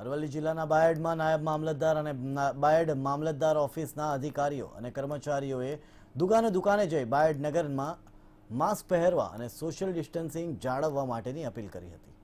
અરવલ્લી જિલ્લાના બાયડમાં નાયબ મામલતદાર અને બાયડ મામલતદાર ઓફિસના અધિકારીઓ અને કર્મચારીઓએ દુકાને દુકાને જઈ બાયડ નગરમાં માસ્ક પહેરવા અને સોશિયલ ડિસ્ટન્સિંગ જાળવવા માટેની અપીલ કરી હતી.